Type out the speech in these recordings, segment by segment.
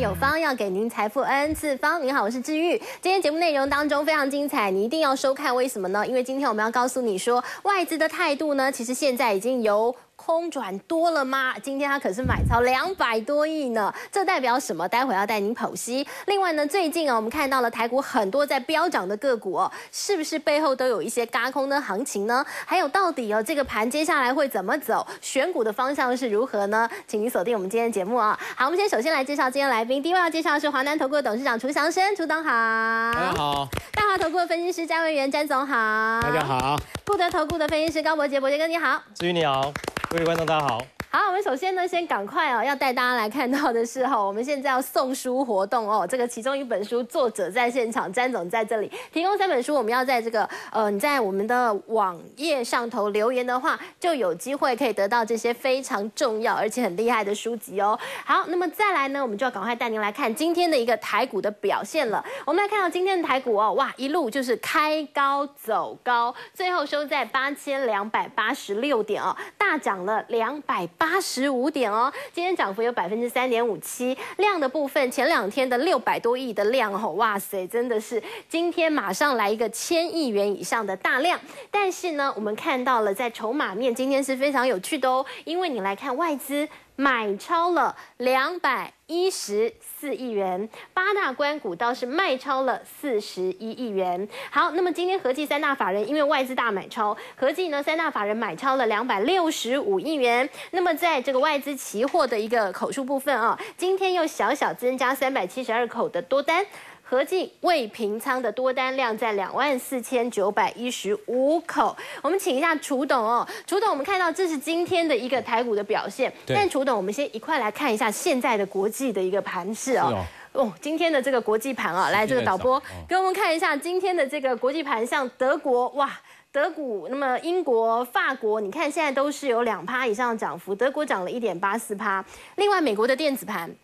有方，要给您财富 N 次方。您好，我是治愈。今天节目内容当中非常精彩，你一定要收看。为什么呢？因为今天我们要告诉你说，外资的态度呢，其实现在已经由空转多了吗？今天它可是买超两百多亿呢，这代表什么？待会要带您剖析。另外呢，最近啊，我们看到了台股很多在飙涨的个股哦，是不是背后都有一些嘎空的行情呢？还有到底哦，这个盘接下来会怎么走？选股的方向是如何呢？请您锁定我们今天的节目啊。好，我们先首先来介绍今天来宾，第一位要介绍的是华南投顾的董事长楚祥生，楚董好。大家好，大华投顾的分析师詹文元，詹总好。大家好，布德投顾的分析师高博杰，博杰哥你好。至于你好，各位各位观众大家好。好，我们首先呢，先赶快哦，要带大家来看到的是哈，我们现在要送书活动哦。这个其中一本书作者在现场，詹总在这里提供三本书，我们要在这个呃，你在我们的网页上头留言的话，就有机会可以得到这些非常重要而且很厉害的书籍哦。好，那么再来呢，我们就要赶快带您来看今天的一个台股的表现了。我们来看到今天的台股哦，哇，一路就是开高走高，最后收在八千两百八十六点哦，大涨涨了两百八十五点哦，今天涨幅有百分之三点五七，量的部分前两天的六百多亿的量哦，哇塞，真的是今天马上来一个千亿元以上的大量。但是呢，我们看到了在筹码面今天是非常有趣的哦，因为你来看外资。买超了两百一十四亿元，八大关股倒是卖超了四十一亿元。好，那么今天合计三大法人因为外资大买超，合计呢三大法人买超了两百六十五亿元。那么在这个外资期货的一个口数部分啊，今天又小小增加三百七十二口的多单。合计未平仓的多单量在两万四千九百一十五口。我们请一下楚董哦，楚董，我们看到这是今天的一个台股的表现。但楚董，我们先一块来看一下现在的国际的一个盘势哦。哦，今天的这个国际盘啊，来这个导播给我们看一下今天的这个国际盘，像德国哇，德股，那么英国、法国，你看现在都是有两趴以上的涨幅，德国涨了一点八四趴。另外，美国的电子盘。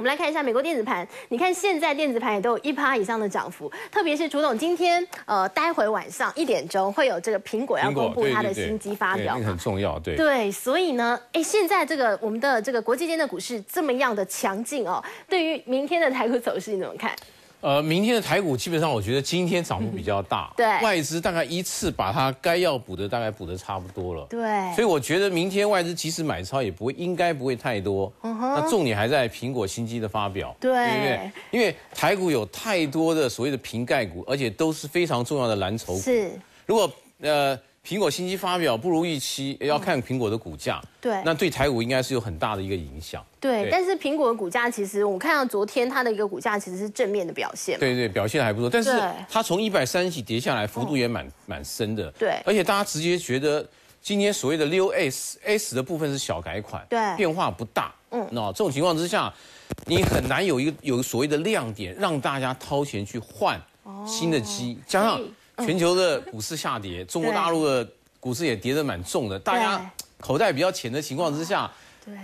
我们来看一下美国电子盘，你看现在电子盘也都有一趴以上的涨幅，特别是楚总今天呃，待会晚上一点钟会有这个苹果要公布它的新机发表，很重要，对对，所以呢，哎，现在这个我们的这个国际间的股市这么样的强劲哦，对于明天的台股走势你怎么看？呃，明天的台股基本上，我觉得今天涨幅比较大，对，外资大概一次把它该要补的大概补的差不多了，对，所以我觉得明天外资即使买超也不会，应该不会太多，嗯哼，那重点还在苹果新机的发表，对，对不对？因为台股有太多的所谓的瓶盖股，而且都是非常重要的蓝筹股，是，如果呃。苹果新机发表不如预期，要看苹果的股价。对，那对台股应该是有很大的一个影响。对，但是苹果的股价其实我看到昨天它的一个股价其实是正面的表现。对对，表现还不错，但是它从一百三十几跌下来，幅度也蛮蛮深的。对，而且大家直接觉得今天所谓的六 S S 的部分是小改款，对，变化不大。嗯，那这种情况之下，你很难有一个有所谓的亮点让大家掏钱去换新的机，加上。全球的股市下跌，中国大陆的股市也跌得蛮重的。大家口袋比较浅的情况之下，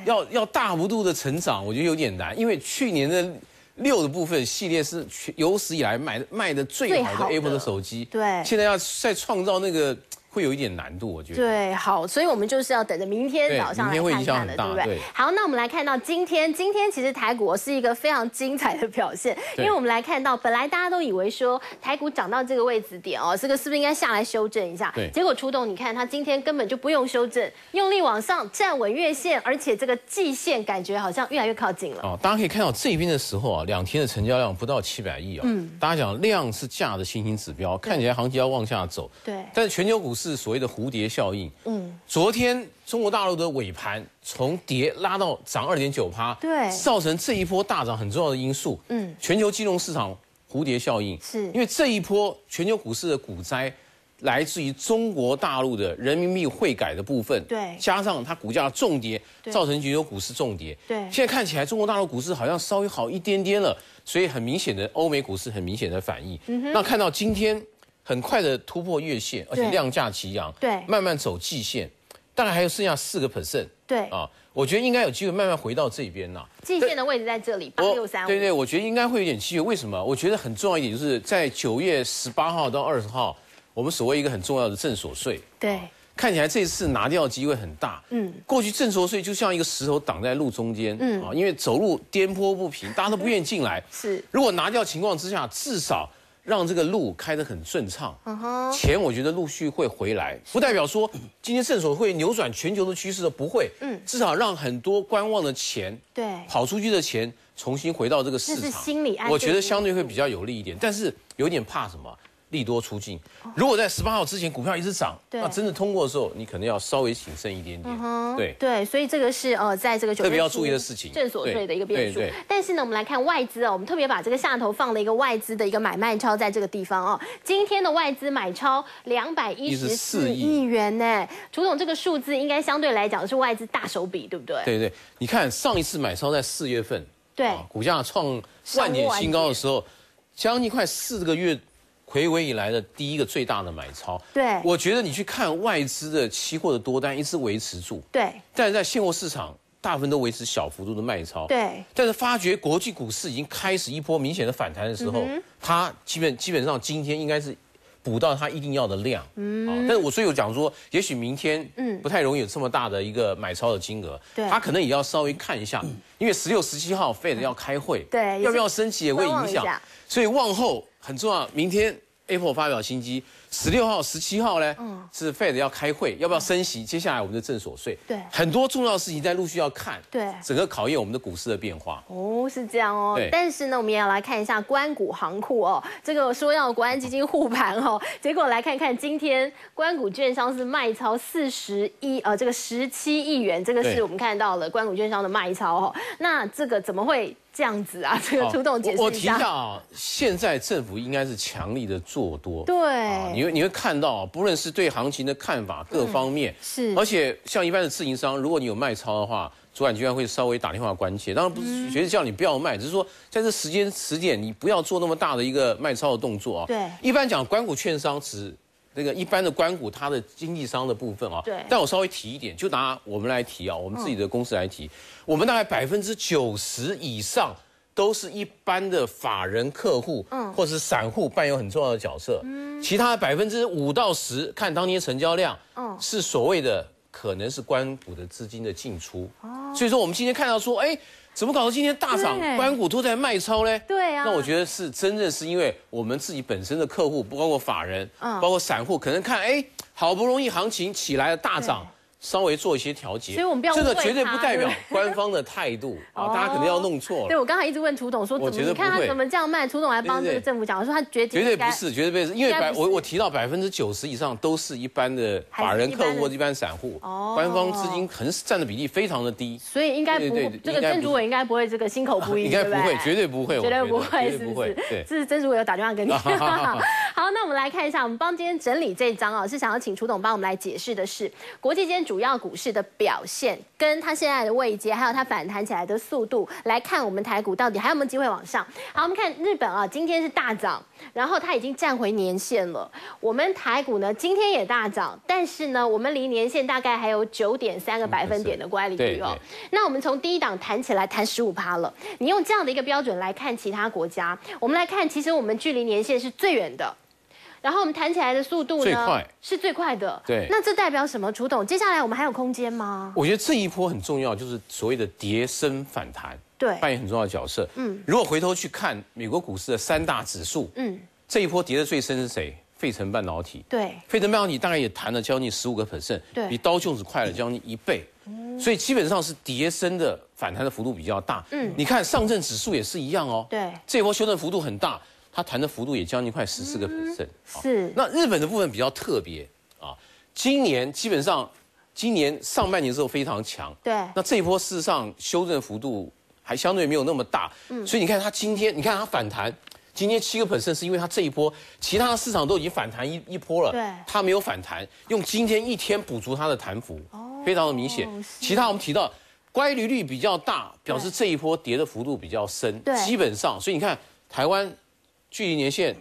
要要大幅度的成长，我觉得有点难。因为去年的六的部分系列是有史以来买卖的最好的 Apple 的手机，对，现在要再创造那个。会有一点难度，我觉得。对，好，所以我们就是要等着明天早上来看看的，对不对？好，那我们来看到今天，今天其实台股是一个非常精彩的表现，因为我们来看到，本来大家都以为说台股涨到这个位置点哦，这个是不是应该下来修正一下？对。结果出动，你看它今天根本就不用修正，用力往上站稳月线，而且这个季线感觉好像越来越靠近了。哦，大家可以看到这边的时候啊，两天的成交量不到七百亿啊。嗯。大家讲量是价的新兴指标，看起来行情要往下走。对。但是全球股市所谓的蝴蝶。效应，嗯，昨天中国大陆的尾盘从跌拉到涨二点九趴，对，造成这一波大涨很重要的因素，嗯，全球金融市场蝴蝶效应，是。因为这一波全球股市的股灾来自于中国大陆的人民币汇改的部分，对，加上它股价重跌，造成全球股市重跌，对，现在看起来中国大陆股市好像稍微好一点点了，所以很明显的欧美股市很明显的反应，那看到今天。很快的突破月线，而且量价齐扬，对，慢慢走季线，大概还有剩下四个 percent，对啊，我觉得应该有机会慢慢回到这边呐。季线的位置在这里，八六三五。对对，我觉得应该会有点机会。为什么？我觉得很重要一点就是在九月十八号到二十号，我们所谓一个很重要的正所税。对，看起来这次拿掉机会很大。嗯，过去正所税就像一个石头挡在路中间，嗯啊，因为走路颠簸不平，大家都不愿意进来。是，如果拿掉情况之下，至少让这个路开得很顺畅。钱我觉得陆续会回来，不代表说今天圣所会扭转全球的趋势的不会。嗯，至少让很多观望的钱，对，跑出去的钱重新回到这个市场，心理安。我觉得相对会比较有利一点，但是有点怕什么？利多出尽，如果在十八号之前股票一直涨，那真的通过的时候，你可能要稍微谨慎一点点。对对，所以这个是呃，在这个特别要注意的事情，正所对的一个变数。但是呢，我们来看外资哦，我们特别把这个下头放了一个外资的一个买卖超在这个地方哦。今天的外资买超两百一十四亿元呢，楚总这个数字应该相对来讲是外资大手笔，对不对？对对，你看上一次买超在四月份，对，股价创万年新高的时候，将近快四个月。回归以来的第一个最大的买超，对，我觉得你去看外资的期货的多单一直维持住，对，但是在现货市场大部分都维持小幅度的卖超，对，但是发觉国际股市已经开始一波明显的反弹的时候，它基本基本上今天应该是补到它一定要的量，嗯，但是我所以有讲说，也许明天嗯。不太容易有这么大的一个买超的金额，对，它可能也要稍微看一下，因为十六十七号 Fed 要开会，对，要不要升级也会影响，所以往后很重要，明天。Apple 发表新机，十六号、十七号呢？嗯，是 Fed 要开会，要不要升息？接下来我们的正所税，对，很多重要事情在陆续要看，对，整个考验我们的股市的变化。哦，是这样哦。对。但是呢，我们也要来看一下关谷行库哦，这个说要国安基金护盘哦，结果来看看今天关谷券商是卖超四十一呃这个十七亿元，这个是我们看到了关谷券商的卖超哦。那这个怎么会？这样子啊，这个出动解释一下。我提一下啊，现在政府应该是强力的做多。对，你会你会看到，不论是对行情的看法各方面，是。而且像一般的自营商，如果你有卖超的话，主管机关会稍微打电话关切。当然不是觉得叫你不要卖，只是说在这时间时点，你不要做那么大的一个卖超的动作啊。对。一般讲，关谷券商指那个一般的关股，它的经纪商的部分啊。对。但我稍微提一点，就拿我们来提啊，我们自己的公司来提，我们大概百分之九十以上。都是一般的法人客户，嗯，或是散户扮演很重要的角色，嗯，其他的百分之五到十看当天成交量，嗯，是所谓的可能是关股的资金的进出，哦，所以说我们今天看到说，哎，怎么搞到今天大涨，关股都在卖超呢？对啊，那我觉得是真正是因为我们自己本身的客户，包括法人，嗯，包括散户，可能看，哎，好不容易行情起来了大涨。稍微做一些调节，所以我们不要这个绝对不代表官方的态度啊！大家肯定要弄错了。对我刚才一直问涂董说，怎么你看他怎么这样卖？涂董还帮这个政府讲，说他绝绝对不是，绝对不是，因为百我我提到百分之九十以上都是一般的法人客户或一般散户，官方资金可能是占的比例非常的低，所以应该不这个曾主委应该不会这个心口不一，应该不会，绝对不会，绝对不会，是不是？对，这是曾主委有打电话给你。好，那我们来看一下，我们帮今天整理这一张啊，是想要请楚董帮我们来解释的是国际间主要股市的。表现跟它现在的位阶，还有它反弹起来的速度来看，我们台股到底还有没有机会往上？好，我们看日本啊，今天是大涨，然后它已经站回年线了。我们台股呢，今天也大涨，但是呢，我们离年线大概还有九点三个百分点的乖离率哦。那我们从第一档弹起来，弹十五趴了。你用这样的一个标准来看其他国家，我们来看，其实我们距离年线是最远的。然后我们弹起来的速度呢，是最快的。对，那这代表什么？楚董，接下来我们还有空间吗？我觉得这一波很重要，就是所谓的叠升反弹，对，扮演很重要的角色。嗯，如果回头去看美国股市的三大指数，嗯，这一波跌的最深是谁？费城半导体。对，费城半导体大概也弹了将近十五个 percent，对，比刀琼斯快了将近一倍。所以基本上是叠升的反弹的幅度比较大。嗯，你看上证指数也是一样哦。对，这波修正幅度很大。它弹的幅度也将近快十四个 percent，是。那日本的部分比较特别啊，今年基本上，今年上半年之后非常强，对。那这一波事实上修正幅度还相对没有那么大，嗯。所以你看它今天，你看它反弹，今天七个 percent 是因为它这一波，其他的市场都已经反弹一一波了，对。它没有反弹，用今天一天补足它的弹幅，哦，非常的明显。其他我们提到乖离率比较大，表示这一波跌的幅度比较深，对。基本上，所以你看台湾。距离年限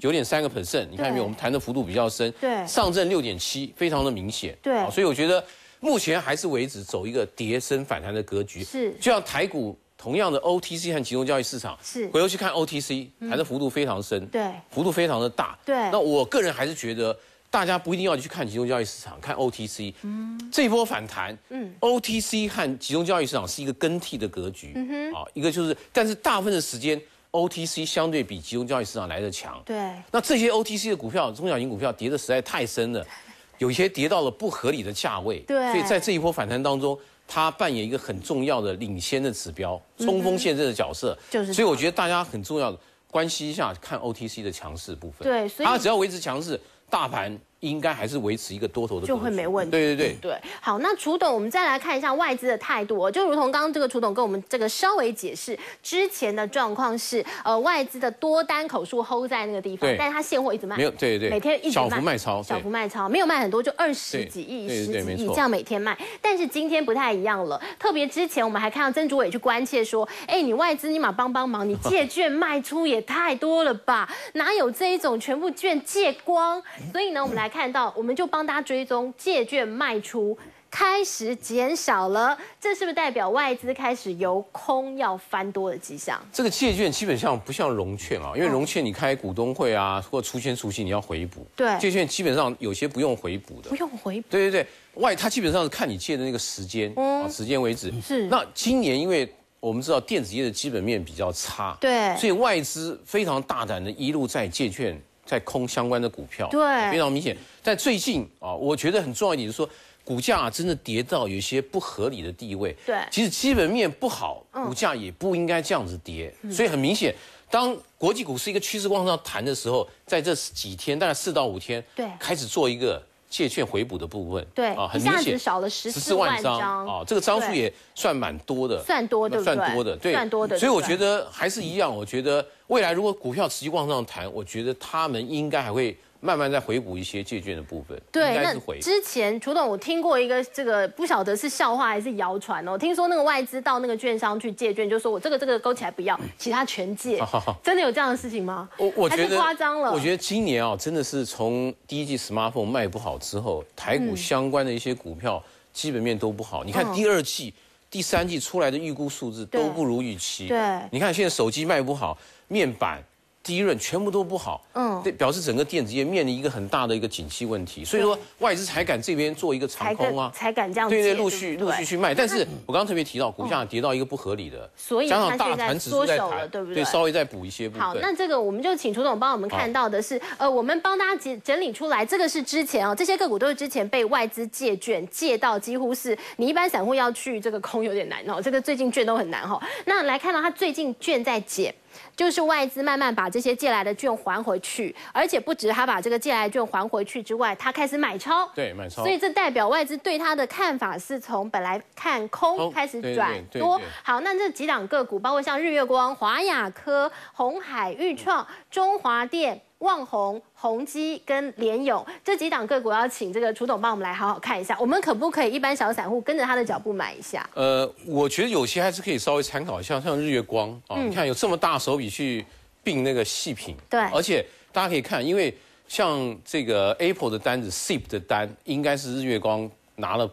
九点三个 percent，你看没有？我们谈的幅度比较深，对，上证六点七，非常的明显，对，所以我觉得目前还是维持走一个跌升反弹的格局，是，就像台股同样的 OTC 和集中交易市场，是，回头去看 OTC，谈的幅度非常深，对，幅度非常的大，对，那我个人还是觉得大家不一定要去看集中交易市场，看 OTC。嗯，这波反弹，嗯，OTC 和集中交易市场是一个更替的格局。嗯哼，啊，一个就是，但是大部分的时间 OTC 相对比集中交易市场来的强。对。那这些 OTC 的股票，中小型股票跌的实在太深了，有些跌到了不合理的价位。对。所以在这一波反弹当中，它扮演一个很重要的领先的指标，冲锋陷阵的角色。就是。所以我觉得大家很重要的关系一下，看 OTC 的强势部分。对，所以它只要维持强势，大盘。应该还是维持一个多头的，就会没问题。对对对。对，好，那楚董，我们再来看一下外资的态度，就如同刚刚这个楚董跟我们这个稍微解释之前的状况是，呃，外资的多单口数 hold 在那个地方，但是它现货一直卖，没有，对对对，每天一直小幅卖超，小幅卖超，没有卖很多，就二十几亿、十几亿这样每天卖，但是今天不太一样了，特别之前我们还看到曾主委去关切说，哎，你外资你马帮帮忙，你借 券卖出也太多了吧，哪有这一种全部券借光？所以呢，我们来看到，我们就。帮大家追踪借券卖出开始减少了，这是不是代表外资开始由空要翻多的迹象？这个借券基本上不像融券啊，因为融券你开股东会啊，或出钱出息你要回补。对，借券基本上有些不用回补的，不用回补。对对对，外它基本上是看你借的那个时间啊，时间为止。是。那今年因为我们知道电子业的基本面比较差，对，所以外资非常大胆的一路在借券。在空相关的股票，对，非常明显。但最近啊，我觉得很重要一点是说，股价真的跌到有一些不合理的地位。对，其实基本面不好，股价也不应该这样子跌。所以很明显，当国际股市一个趋势往上弹的时候，在这几天，大概四到五天，对，开始做一个。借券回补的部分，对，啊，很明显少了十四万张啊，这个张数也算蛮多的，算多的，算多的，对，算多的。所以我觉得还是一样，我觉得未来如果股票持续往上弹，我觉得他们应该还会。慢慢再回补一些借券的部分，对，那之前楚董我听过一个这个不晓得是笑话还是谣传哦，听说那个外资到那个券商去借券，就说我这个这个勾起来不要，其他全借，真的有这样的事情吗？我我觉得夸张了。我觉得今年啊，真的是从第一季 smartphone 卖不好之后，台股相关的一些股票基本面都不好。你看第二季、第三季出来的预估数字都不如预期。对，你看现在手机卖不好，面板。第一润全部都不好，嗯，对，表示整个电子业面临一个很大的一个景气问题，所以说外资才敢这边做一个长空啊，才敢这样，对对，陆续陆续去卖。但是我刚刚特别提到，股价跌到一个不合理的，所以加上大盘缩手了，对不对？对，稍微再补一些部分。好，那这个我们就请楚总帮我们看到的是，呃，我们帮大家整整理出来，这个是之前哦，这些个股都是之前被外资借券借到，几乎是你一般散户要去这个空有点难哦，这个最近券都很难哈。那来看到它最近券在减。就是外资慢慢把这些借来的券还回去，而且不止他把这个借来的券还回去之外，他开始买超，对买超，所以这代表外资对他的看法是从本来看空开始转多。好，那这几档个股，包括像日月光、华雅科、红海、裕创、中华电。旺宏、宏基跟联勇这几档个股，要请这个楚董帮我们来好好看一下。我们可不可以一般小散户跟着他的脚步买一下？呃，我觉得有些还是可以稍微参考一下，像日月光啊，你看有这么大手笔去并那个细品，对，而且大家可以看，因为像这个 Apple 的单子、SIP 的单，应该是日月光拿了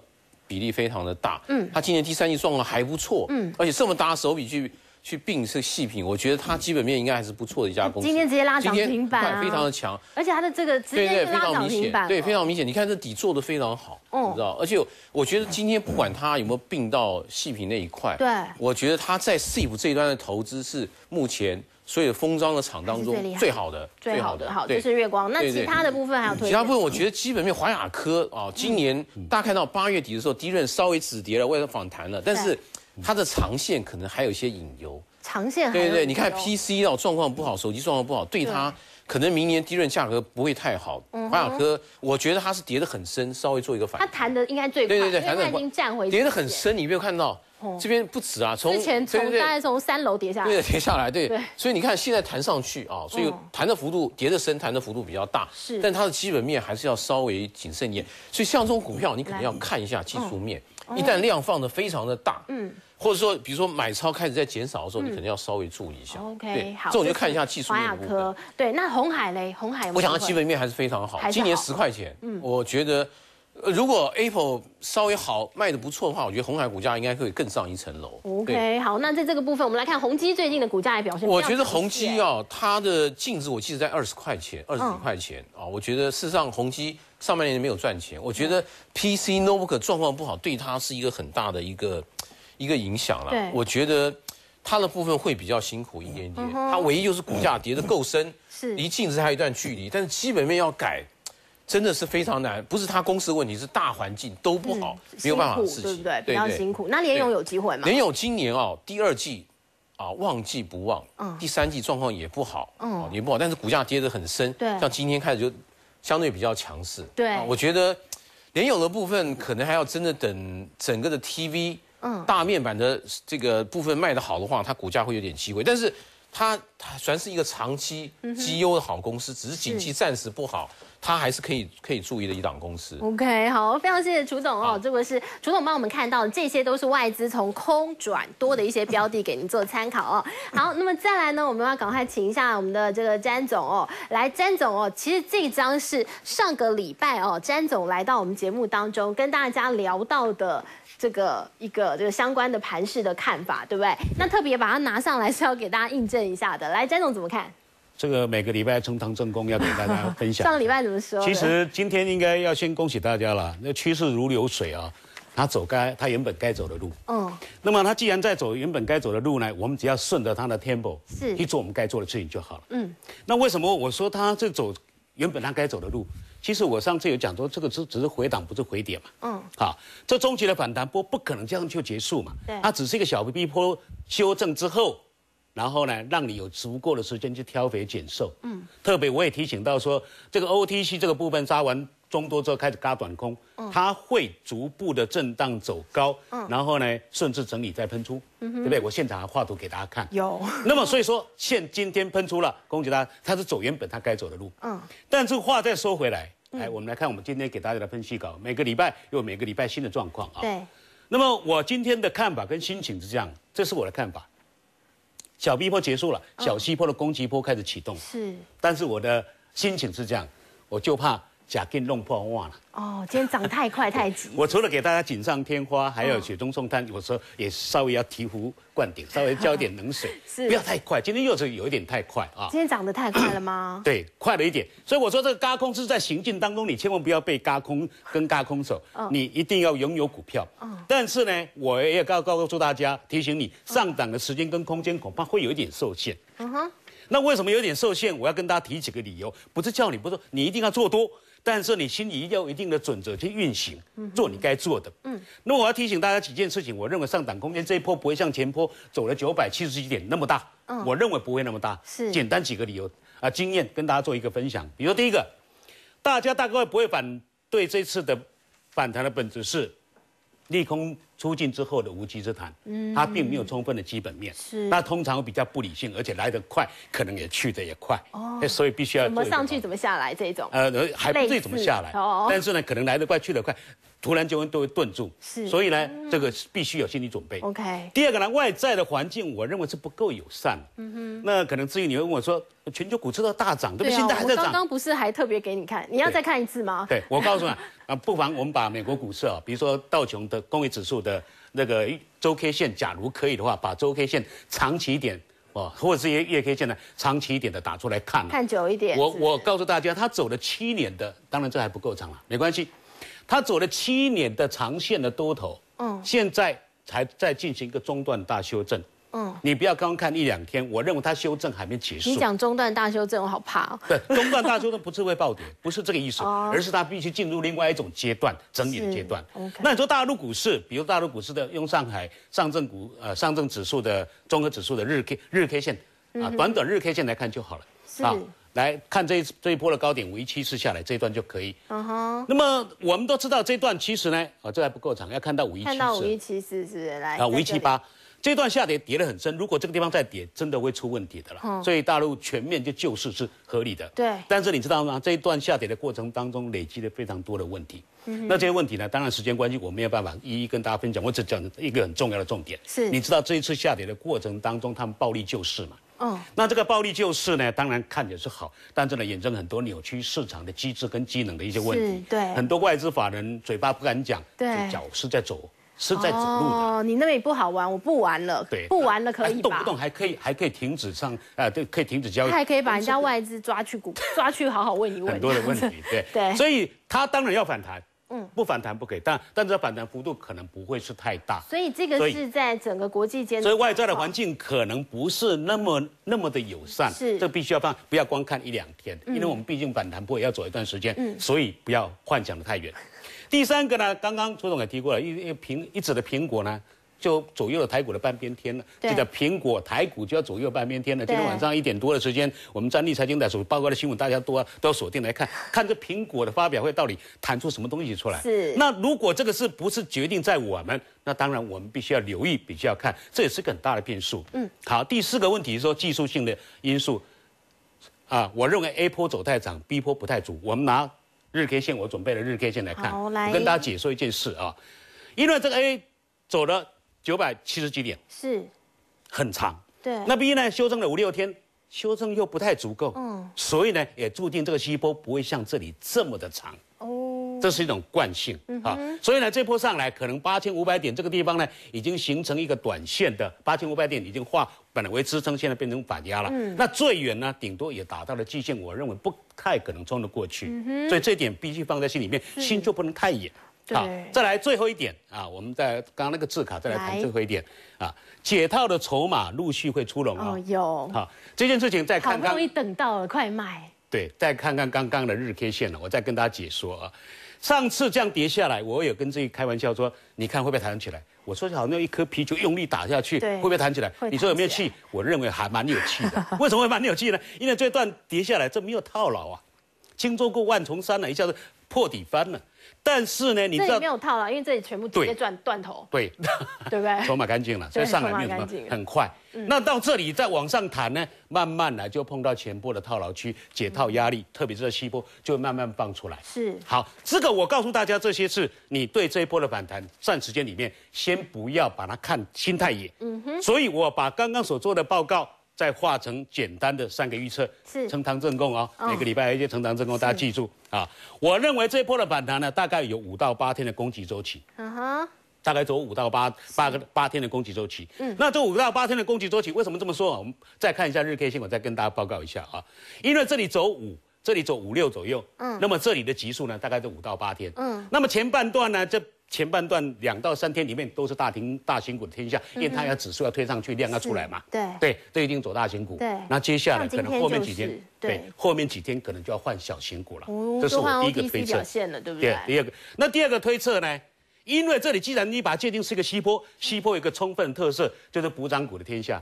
比例非常的大，嗯，他今年第三季状况还不错，嗯，而且这么大手笔去。去并是细品，我觉得它基本面应该还是不错的一家公司。今天直接拉涨停板，非常的强。而且它的这个直接拉涨停板，对，非常明显。你看这底做的非常好，你知道？而且我觉得今天不管它有没有并到细品那一块，对，我觉得它在 SIP 这一端的投资是目前所有封装的厂当中最好的，最好的。好，这是月光。那其他的部分还有推？其他部分我觉得基本面华亚科啊，今年大家看到八月底的时候，低润稍微止跌了，为了反弹了，但是它的长线可能还有一些隐忧。长线对对，你看 PC 哦状况不好，手机状况不好，对它可能明年低润价格不会太好。华亚科，我觉得它是跌得很深，稍微做一个反。它弹的应该最快，对对对，弹的已经站回。跌得很深，你没有看到？这边不止啊，从之前从大概从三楼跌下来，对，跌下来，对。所以你看现在弹上去啊，所以弹的幅度跌的深，弹的幅度比较大。是，但它的基本面还是要稍微谨慎一点。所以像这种股票，你可能要看一下技术面。一旦量放的非常的大，嗯。或者说，比如说买超开始在减少的时候，你可能要稍微注意一下。OK，好，这种就看一下技术面。华亚科，对，那红海嘞，红海，我想它基本面还是非常好。今年十块钱，嗯，我觉得呃，如果 Apple 稍微好卖的不错的话，我觉得红海股价应该会更上一层楼。OK，好，那在这个部分，我们来看宏基最近的股价也表现。我觉得宏基，哦，它的净值我记得在二十块钱，二十几块钱啊、我觉得事实上宏基上半年没有赚钱，我觉得 PC notebook 状况不好，对它是一个很大的一个一个影响了对。我觉得它的部分会比较辛苦一点点，它唯一就是股价跌得够深，是离净值还有一段距离，但是基本面要改。真的是非常难，不是他公司的问题，是大环境都不好，没有办法的事情，对不对？比较辛苦。那联勇有机会吗？联勇今年哦，第二季啊旺季不旺，嗯。第三季状况也不好，嗯，也不好，但是股价跌得很深，对。像今天开始就相对比较强势，对。啊我觉得联勇的部分可能还要真的等整个的 TV，嗯，大面板的这个部分卖得好的话，它股价会有点机会，但是它它算是一个长期绩优的好公司，只是景气暂时不好，它还是可以可以注意的一档公司。OK，好，非常谢谢楚董哦，这个是楚董帮我们看到的，这些都是外资从空转多的一些标的，给您做参考哦。好，那么再来呢，我们要赶快请一下我们的这个詹总哦，来，詹总哦，其实这张是上个礼拜哦，詹总来到我们节目当中跟大家聊到的。这个一个这个相关的盘势的看法，对不对？那特别把它拿上来是要给大家印证一下的。来，詹总怎么看？这个每个礼拜呈堂证供要给大家分享。上个礼拜怎么说？其实今天应该要先恭喜大家了，那趋势如流水啊，他走该他原本该走的路。嗯，那么他既然在走原本该走的路呢，我们只要顺着他的 tempo 是去做我们该做的事情就好了。嗯，那为什么我说他这走原本他该走的路？其实我上次有讲说，这个只只是回档，不是回跌嘛。嗯，好，这中期的反弹波不可能这样就结束嘛。对它只是一个小 B 波修正之后，然后呢，让你有足够的时间去挑肥拣瘦。嗯，特别我也提醒到说，这个 OTC 这个部分扎完中多之后开始嘎短空，嗯它会逐步的震荡走高，嗯然后呢，顺势整理再喷出，对不对？我现场还画图给大家看。有，那么所以说，现今天喷出了，恭喜大家，它是走原本它该走的路。嗯，但这个话再说回来，哎，我们来看我们今天给大家的分析稿，每个礼拜有每个礼拜新的状况啊。。对，那么我今天的看法跟心情是这样，这是我的看法。小 B 波结束了，小 C 波的攻击波开始启动，是。但是我的心情是这样，我就怕假给弄破袜了。哦，今天涨太快太急。我除了给大家锦上添花，还有雪中送炭，有时候也稍微要醍醐灌顶，稍微浇一点冷水，是不要太快。今天又是有一点太快啊，今天涨得太快了吗？对，快了一点。所以我说这个嘎空是在行进当中，你千万不要被嘎空跟嘎空手，你一定要拥有股票。但是呢，我也告告诉大家，提醒你，上涨的时间跟空间恐怕会有一点受限。嗯哼，那为什么有点受限？我要跟大家提几个理由，不是叫你不是说你一定要做多，但是你心里一定要有一定的准则去运行，做你该做的。嗯，那我要提醒大家几件事情，我认为上档空间这一波不会像前波走了九百七十几点那么大，我认为不会那么大。是简单几个理由啊，经验跟大家做一个分享。比如第一个，大家大概不会反对这次的反弹的本质是利空出尽之后的无稽之谈，嗯，它并没有充分的基本面，是。那通常会比较不理性，而且来得快，可能也去得也快，哦，所以必须要怎么上去怎么下来这种。呃，还不至于怎么下来哦，但是呢，可能来得快去得快，突然就会都会顿住，是所以呢，这个必须有心理准备。OK，第二个呢，外在的环境我认为是不够友善。嗯哼，那可能至于你会问我说，全球股市都大涨，对不对？现在还在涨。刚刚不是还特别给你看，你要再看一次吗？对，我告诉你 啊，不妨我们把美国股市啊，比如说道琼的工业指数的那个周 K 线，假如可以的话，把周 K 线长期一点哦，或者是月月 K 线呢长期一点的打出来看啊。看久一点。我我告诉大家，他走了七年的，当然这还不够长了，没关系。他走了七年的长线的多头，嗯，现在才在进行一个中段大修正，嗯，你不要刚看一两天，我认为它修正还没结束。你讲中段大修正，我好怕哦。对，中段大修正不是会暴跌，不是这个意思，哦而是它必须进入另外一种阶段，整理的阶段。那你说大陆股市，比如大陆股市的用上海上证股呃上证指数的综合指数的日 K 日 K 线啊，短短日 K 线来看就好了。是啊，来看这一这一波的高点五一七四下来这一段就可以。嗯哼，那么我们都知道这段其实呢，啊这还不够长，要看到五一七看到五一七四是来啊五一七。八。这段下跌跌得很深，如果这个地方再跌，真的会出问题的了。所以大陆全面就救市是合理的。对。但是你知道吗？这一段下跌的过程当中，累积了非常多的问题。嗯。那这些问题呢？当然时间关系，我没有办法一一跟大家分享。我只讲一个很重要的重点。是。你知道这一次下跌的过程当中，他们暴力救市嘛？嗯。那这个暴力救市呢，当然看起来是好，但是呢，衍生很多扭曲市场的机制跟机能的一些问题。对。很多外资法人嘴巴不敢讲，对，脚是在走。是在走路的。哦，你那边不好玩，我不玩了。对，不玩了可以吧？动不动还可以，还可以停止上啊，对，可以停止交易。他还可以把人家外资抓去股，抓去好好问一问。很多的问题，对对。所以他当然要反弹，嗯，不反弹不可以，但但这反弹幅度可能不会是太大。所以这个是在整个国际间，所以外在的环境可能不是那么那么的友善。是，这必须要放，不要光看一两天，因为我们毕竟反弹波也要走一段时间，嗯，所以不要幻想的太远。第三个呢，刚刚朱总也提过了，一一苹一指的苹果呢，就左右了台股的半边天了。这个苹果台股就要左右半边天了。今天晚上一点多的时间，我们站立财经的所报告的新闻，大家都要都要锁定来看，看这苹果的发表会到底弹出什么东西出来。是。那如果这个是不是决定在我们，那当然我们必须要留意，必须要看，这也是个很大的变数。嗯。好，第四个问题是说技术性的因素，啊，我认为 A 波走太长，B 波不太足，我们拿。日 K 线，我准备了日 K 线来看，我跟大家解说一件事啊，因为这个 A 走了九百七十几点，是，很长，对，那 B 呢修正了五六天，修正又不太足够，嗯，所以呢也注定这个西波不会像这里这么的长。这是一种惯性啊，所以呢，这波上来可能八千五百点这个地方呢，已经形成一个短线的八千五百点已经化本来为支撑，现在变成反压了。那最远呢，顶多也达到了季线，我认为不太可能冲得过去。所以这点必须放在心里面，心就不能太野。好，再来最后一点啊，我们在刚刚那个字卡再来谈最后一点啊，解套的筹码陆续会出笼啊。有。好，这件事情再看看。好不容易等到了，快卖。对，再看看刚刚的日 K 线了，我再跟大家解说啊。上次这样跌下来，我有跟自己开玩笑说：“你看会不会弹起来？”我说：“好像一颗皮球用力打下去，会不会弹起来？”你说有没有气？我认 为还蛮有气的。为什么会蛮有气呢？因为这段跌下来，这没有套牢啊，轻舟过万重山了，一下子破底翻了。但是呢，你这里没有套牢，因为这里全部直接断断头，对，对不对？筹码干净了，所以上来没有什么，很快。那到这里再往上弹呢，慢慢来就碰到前波的套牢区，解套压力，特别是在西波就慢慢放出来。是，好，这个我告诉大家，这些是你对这一波的反弹，暂时间里面先不要把它看心太野。嗯哼。所以我把刚刚所做的报告。再化成简单的三个预测，是呈堂证供哦。每个礼拜有一些呈堂证供，大家记住啊。我认为这一波的反弹呢，大概有五到八天的攻击周期。嗯哼，大概走五到八八个八天的攻击周期。嗯，那这五到八天的攻击周期为什么这么说？我们再看一下日 K 线，我再跟大家报告一下啊。因为这里走五，这里走五六左右。嗯，那么这里的级数呢，大概是五到八天。嗯，那么前半段呢，这。前半段两到三天里面都是大停大型股的天下，因为它要指数要推上去，量要出来嘛。对对，都一定走大型股。对，那接下来可能后面几天，对，后面几天可能就要换小型股了。哦，这是我第一个推测。对不对？第二个，那第二个推测呢？因为这里既然你把它界定是一个西坡，西坡有一个充分特色，就是补涨股的天下。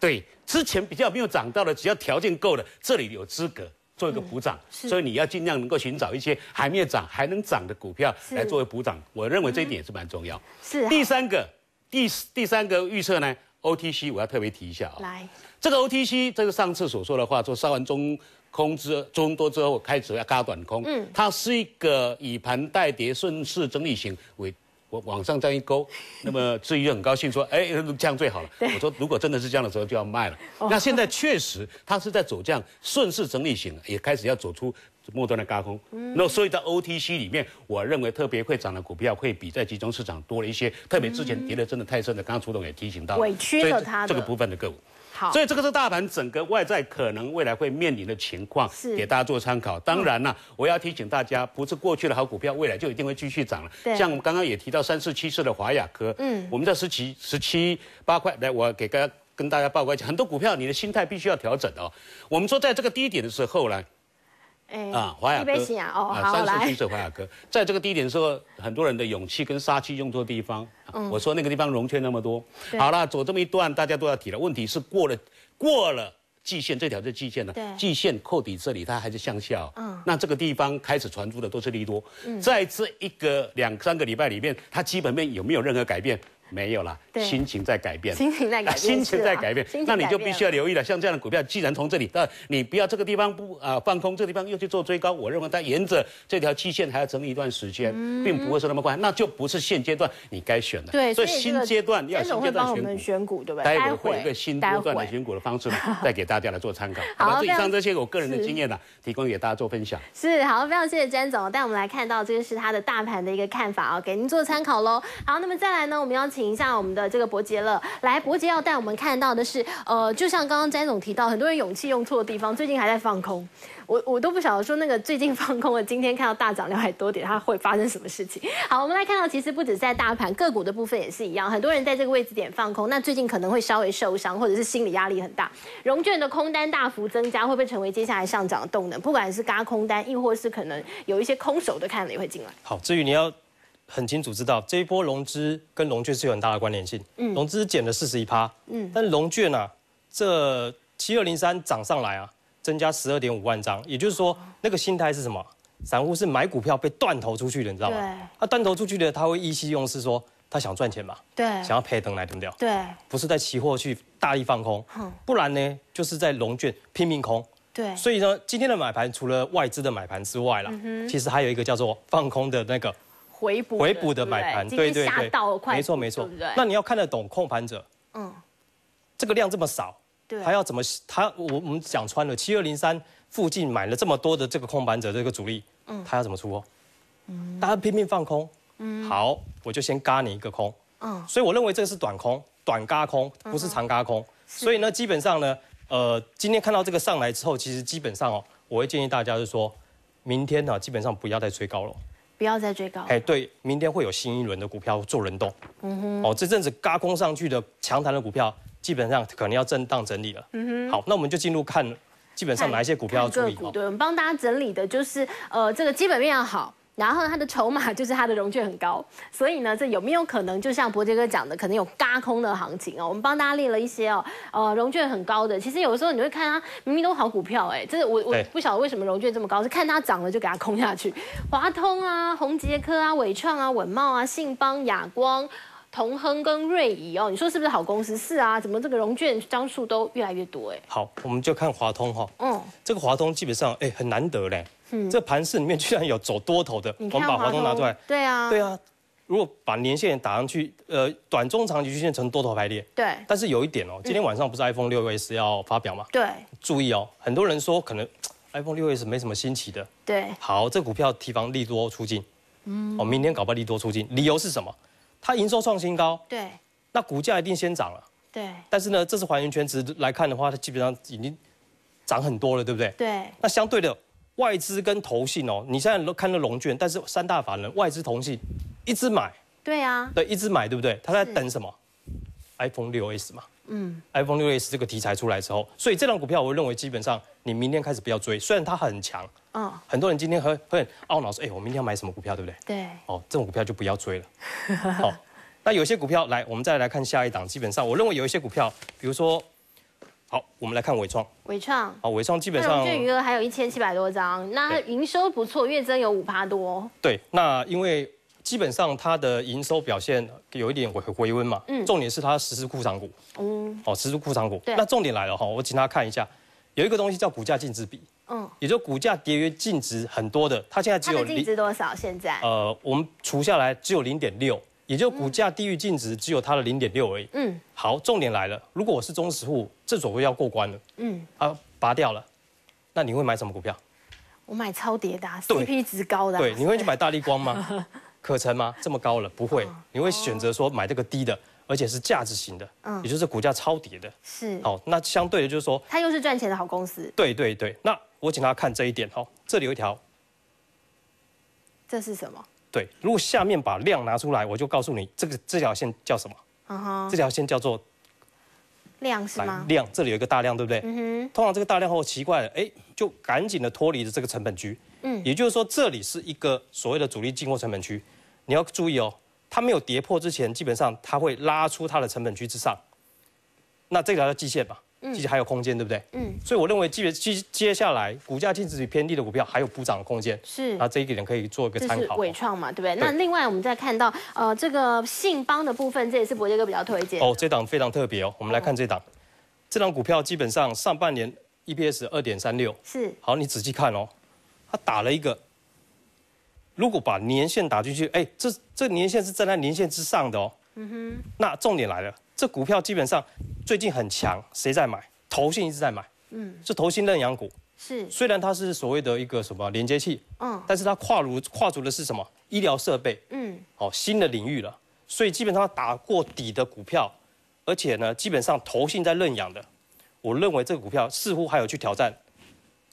对，之前比较没有涨到的，只要条件够了，这里有资格。做一个补涨，所以你要尽量能够寻找一些还没有涨还能涨的股票来作为补涨。我认为这一点也是蛮重要。是。第三个，第第三个预测呢，OTC 我要特别提一下啊。来，这个 OTC，这个上次所说的话，说杀完中空之中多之后，开始要嘎短空。嗯。它是一个以盘带跌顺势整理型为。我往上这样一勾，那么至于很高兴说，哎，这样最好了。我说如果真的是这样的时候就要卖了。那现在确实它是在走这样顺势整理型，也开始要走出末端的高空。那所以在 OTC 里面，我认为特别会涨的股票会比在集中市场多了一些。特别之前跌的真的太深的，刚刚楚董也提醒到，委屈了它这个部分的个股。所以这个是大盘整个外在可能未来会面临的情况，给大家做参考。当然了，我要提醒大家，不是过去的好股票，未来就一定会继续涨了。像我们刚刚也提到三四七四的华雅科，嗯，我们在十七十七八块，来，我给大家跟大家报告一下，很多股票你的心态必须要调整哦。我们说在这个低点的时候呢。啊，华雅哥啊，三十七岁华雅哥，在这个低点的时候，很多人的勇气跟杀气用错地方。嗯，我说那个地方融券那么多，好了，走这么一段，大家都要提了。问题是过了过了季线，这条是季线的，季线扣底这里它还是向下。嗯，那这个地方开始传出的都是利多。嗯，在这一个两三个礼拜里面，它基本面有没有任何改变？没有啦，心情在改变，心情在改变心情在改变是啊，那你就必须要留意了。像这样的股票，既然从这里，那你不要这个地方不啊放空，这个地方又去做追高，我认为它沿着这条期限还要整理一段时间，并不会说那么快，那就不是现阶段你该选的。嗯对，所以新阶段要新阶会帮我们段选股。对不对？待会会有一个新阶段的选股的方式呢，再给大家来做参考。好以上这些我个人的经验呢，提供给大家做分享。是好，非常谢谢詹总带我们来看到这个是他的大盘的一个看法哦，给您做参考喽。好，那么再来呢，我们邀请一下我们的这个伯杰了。来，伯杰要带我们看到的是，呃，就像刚刚詹总提到，很多人勇气用错的地方，最近还在放空。我我都不晓得说那个最近放空了，今天看到大涨两百多点，它会发生什么事情？好，我们来看到，其实不止在大盘个股的部分也是一样，很多人在这个位置点放空，那最近可能会稍微受伤，或者是心理压力很大。融券的空单大幅增加，会不会成为接下来上涨的动能？不管是嘎空单，亦或是可能有一些空手的看了也会进来。好，至于你要很清楚知道，这一波融资跟融券是有很大的关联性。嗯，融资减了四十一趴，嗯，但融券啊，这七二零三涨上来啊，增加十二点五万张，也就是说，那个心态是什么？散户是买股票被断头出去的，你知道对吗？他断头出去的，他会意气用事说他想赚钱嘛，对想要赔等来对不对？对不是在期货去大力放空，不然呢，就是在融券拼命空。对，所以呢，今天的买盘除了外资的买盘之外啦，其实还有一个叫做放空的那个回补回补的买盘，对对吓对到快，没错没错对对。那你要看得懂控盘者，嗯，这个量这么少，对，他要怎么他我我们讲穿了，七二零三附近买了这么多的这个控盘者这个主力，嗯，他要怎么出货？嗯，大家拼命放空，嗯，好，我就先嘎你一个空，嗯所以我认为这个是短空，短嘎空，不是长嘎空。所以呢，基本上呢，呃，今天看到这个上来之后，其实基本上哦，我会建议大家就是说，明天呢、基本上不要再追高了。不要再追高。哎，对，明天会有新一轮的股票做轮动。嗯哼，哦，这阵子嘎空上去的强弹的股票，基本上可能要震荡整理了。嗯哼，好，那我们就进入看，基本上哪一些股票要注意对，我们帮大家整理的就是呃，这个基本面要好。然后呢，它的筹码就是它的融券很高，所以呢，这有没有可能就像博杰哥讲的，可能有嘎空的行情哦？我们帮大家列了一些哦，呃，融券很高的，其实有的时候你会看它明明都好股票，哎，这是我我不晓得为什么融券这么高，是看它涨了就给它空下去。华通啊、宏杰科啊、伟创啊、稳茂啊、信邦、亚光。同亨跟瑞仪哦，你说是不是好公司？是啊，怎么这个融券张数都越来越多哎？好，我们就看华通哈、嗯，这个华通基本上哎很难得嘞。这盘市里面居然有走多头的，我们把华东拿出来。对啊，对啊，如果把年线打上去，呃，短中长期均线呈多头排列。对但是有一点哦，今天晚上不是 iPhone 六 S 要发表吗？对注意哦，很多人说可能 iPhone 六 S 没什么新奇的。对，好，这股票提防利多出尽。嗯，哦，明天搞不好利多出尽，理由是什么？它营收创新高，对那股价一定先涨了。对但是呢，这次还原全值来看的话，它基本上已经涨很多了，对不对？对那相对的，外资跟投信哦，你现在都看了龙卷，但是三大法人外资投信一直买，对啊，对，一直买，对不对？他在等什么？iPhone 六 S 嘛。嗯，iPhone 六 S 这个题材出来之后，所以这张股票我认为基本上你明天开始不要追，虽然它很强，嗯，很多人今天会会很懊恼说，哎，我明天要买什么股票，对不对？对哦，这种股票就不要追了。好、那有些股票来，我们再来看下一档。基本上，我认为有一些股票，比如说，好，我们来看伟创。伟创。好，伟创基本上融券余额还有一千七百多张，那它营收不错，月增有五趴多，对，那因为基本上它的营收表现有一点回回温嘛，嗯重点是它实施库藏股，嗯哦，实施库藏股。对那重点来了哈，我请大家看一下，有一个东西叫股价净值比，嗯，也就是股价跌于净值很多的，它现在只有它的净值多少？现在？呃，我们除下来只有零点六，也就股价低于净值只有它的零点六而已。嗯好，重点来了，如果我是中实户，这所谓要过关了，嗯，啊，拔掉了，那你会买什么股票？我买超跌的啊，CP 值高的啊。对，你会去买大力光吗？可成吗？这么高了，不会，你会选择说买这个低的，而且是价值型的，嗯也就是股价超跌的。是，好，那相对的就是说，它又是赚钱的好公司，对对对，那我请大家看这一点哈，这里有一条，这是什么？对，如果下面把量拿出来，我就告诉你这个这条线叫什么？这条线叫做量是吗？量，这里有一个大量，对不对？嗯通常这个大量后奇怪了，哎，就赶紧的脱离了这个成本区。嗯也就是说这里是一个所谓的主力进货成本区，你要注意哦，它没有跌破之前，基本上它会拉出它的成本区之上。那这条叫季线嘛，其实还有空间，对不对？嗯，所以我认为接接接下来股价净值比偏低的股票还有补涨的空间。是，那这一点可以做一个参考。伟创嘛，对不对？那另外我们再看到呃这个信邦的部分，这也是伯杰哥比较推荐。哦，这档非常特别哦，我们来看这档，这档股票基本上上半年 EPS 二点三六。是。好，你仔细看哦，它打了一个，如果把年限打进去，哎，这这年限是站在年限之上的哦。嗯哼。那重点来了。这股票基本上最近很强，谁在买？投信一直在买，嗯，是投信认养股。是，虽然它是所谓的一个什么连接器，嗯，但是它跨入跨足的是什么？医疗设备，嗯，哦，新的领域了。所以基本上打过底的股票，而且呢，基本上投信在认养的，我认为这个股票似乎还有去挑战。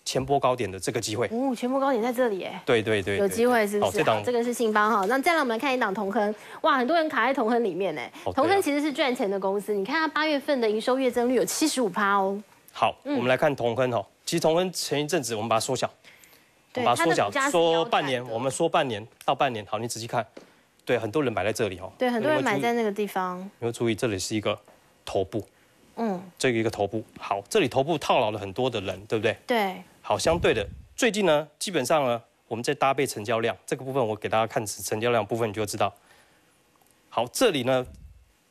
前波高点的这个机会。哦，前波高点在这里耶，对对对，有机会是不是？这档这个是信邦哈，那再来我们来看一档同亨，哇，很多人卡在同亨里面呢。同亨其实是赚钱的公司，你看它八月份的营收月增率有七十五趴哦。好，我们来看同亨哈，其实同亨前一阵子我们把它缩小，把它缩小，说半年，我们说半年到半年，好，你仔细看，对，很多人买在这里哈，对，很多人买在那个地方，你要注意？这里是一个头部？嗯，这个一个头部，好，这里头部套牢了很多的人，对不对？对。好，相对的，最近呢，基本上呢，我们在搭配成交量这个部分，我给大家看成交量部分，你就知道。好，这里呢，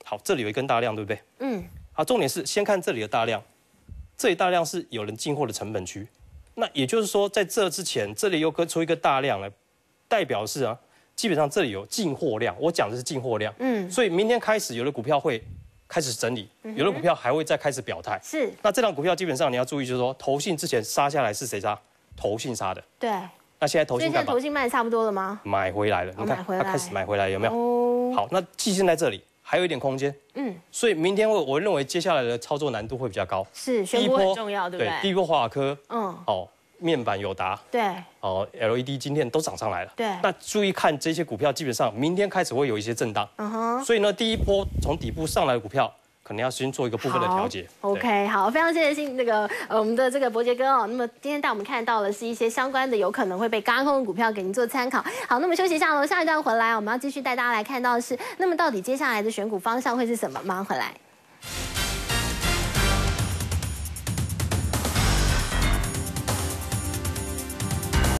好，这里有一根大量，对不对？嗯。好，重点是先看这里的大量，这里大量是有人进货的成本区，那也就是说，在这之前，这里又跟出一个大量来，代表是啊，基本上这里有进货量，我讲的是进货量。嗯。所以明天开始，有的股票会。开始整理，有的股票还会再开始表态。是，那这张股票基本上你要注意，就是说投信之前杀下来是谁杀？投信杀的。对。那现在投信现在投信卖的差不多了吗？买回来了，你看它开始买回来有没有？哦。好，那季线在这里，还有一点空间。嗯。所以明天我我认为接下来的操作难度会比较高。是，第一波重要，对不对？第一波华科，嗯，哦，面板有达，对，哦，LED 今天都涨上来了。对。那注意看这些股票，基本上明天开始会有一些震荡。嗯哼。所以呢，第一波从底部上来的股票。可能要先做一个部分的调节。OK，好，非常谢谢新那个呃我们的这个伯杰哥哦。那么今天带我们看到的是一些相关的有可能会被嘎空的股票，给您做参考。好，那么休息一下喽，下一段回来我们要继续带大家来看到的是，那么到底接下来的选股方向会是什么？马上回来。